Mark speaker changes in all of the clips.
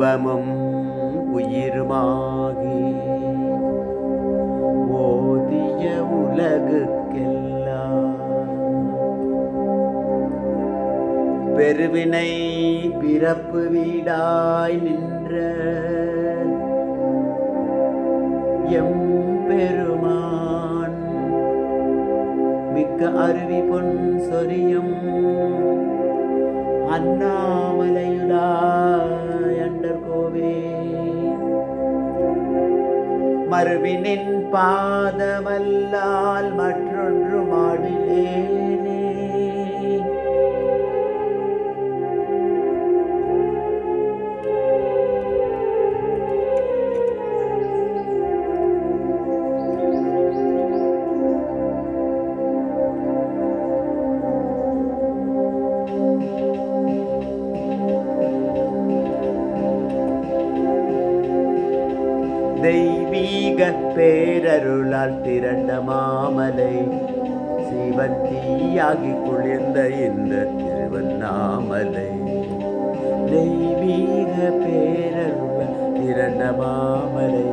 Speaker 1: உருவமும் உயிருமாகி. ஓதிய உலகுக்கெல்லாம் பெருவினை பிறப்பு வீடாய் நின்ற எம் பெருமான் மிக்க அருவி பொன் சொரியும் அண்ணாமலையுலாயண்டர் கோவே. மறுவினின் பாதமல்லால் மற்றொன்று மாடிலே தெய்வீக பேரருளால் திரண்ட மாமலை சிவத்தீயாகி குளிர்ந்த இந்த திருவண்ணாமலை. தெய்வீக பேரருளால் திரண்ட மாமலை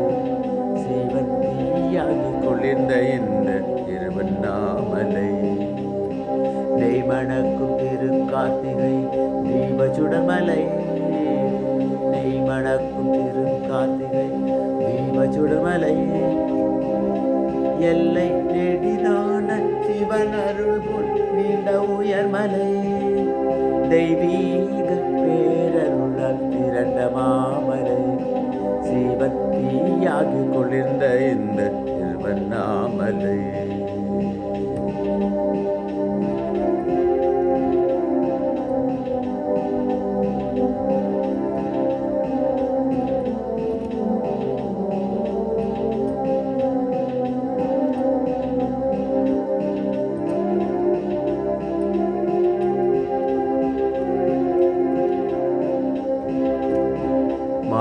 Speaker 1: சிவத்தீயாகி குளிர்ந்த இந்த திருவண்ணாமலை. நெய்மணக்கும் திருக்கார்த்திகை எல்லை நெடிதான சிவன் அருள் போல் நீண்ட உயர்மலை தெய்வீக பேரருளால் திரண்ட மாமலை. சிவத்தீயாகி குளிர்ந்த இந்த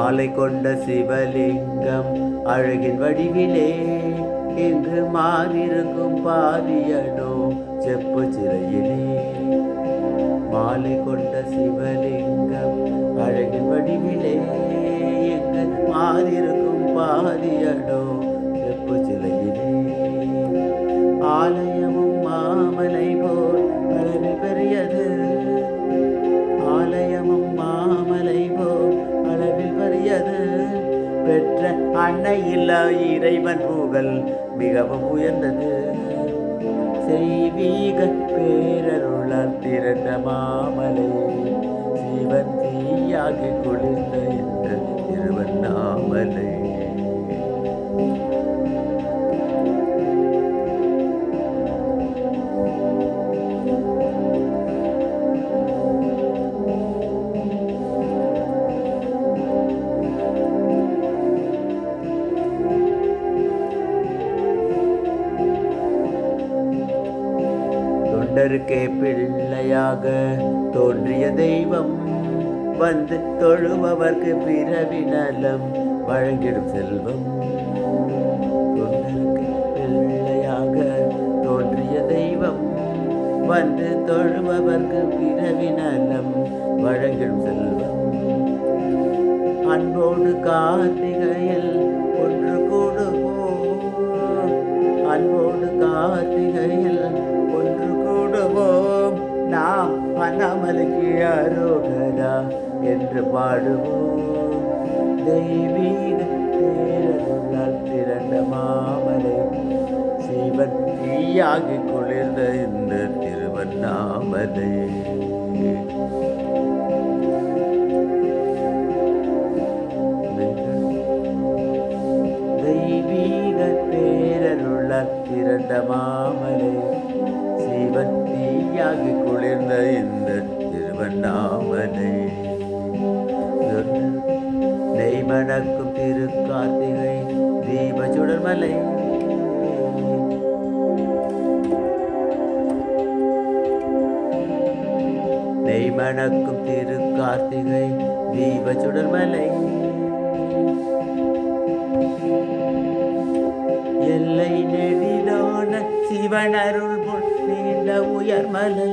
Speaker 1: மாலை கொண்ட சிவலிங்கம் அழகின் வடிவிலே இங்கு மாறிருக்கும் பாரியனோ செப்பு சிறையிலே. மாலை கொண்ட சிவலிங்கம் அழகின் வடிவிலே இங்கு மாறிருக்கும் பாரியனோ செப்பு சிலையிலே ஆலயம் பெற்ற அன்னை இல்லா இறைவன் புகழ் மிகவும் உயர்ந்தது. செய்வீக பேரருளால் திறந்தமா தொண்டருக்கே பிள்ளையாக தோன்றிய தெய்வம். வந்து தொழுபவர்க்கு பிறவி நலம் வழங்கிடும் செல்வம். தொண்டருக்கு பிள்ளையாக தோன்றிய தெய்வம். வந்து தொழுபவர்க்கு பிறவி நலம் வழங்கிடும் செல்வம். அன்போடு கார்த்திகையில் ஒன்று கூடுவோம். அன்போடு கார்த்திகையில் அண்ணாமலைக்கு அரோகரா என்று பாடுவோம். தெய்வீக பேரருளால் திரண்ட மாமலை சிவன் தீயாகி குளிர்ந்த இந்த திருவண்ணாமலை. தெய்வீக பேரருளால் திரண்ட மாமலை சிவன் தீயாகி குளிர்ந்த இந்த திருவண்ணாமலை. நெய்மணக்கும் திருக்கார்த்திகை தீப சுடர்மலை நெய்மணக்கும் திருக்கார்த்திகை தீப சுடர்மலை எல்லை நெடிதான சிவனருள் பொன் நீண்ட உயர்மலை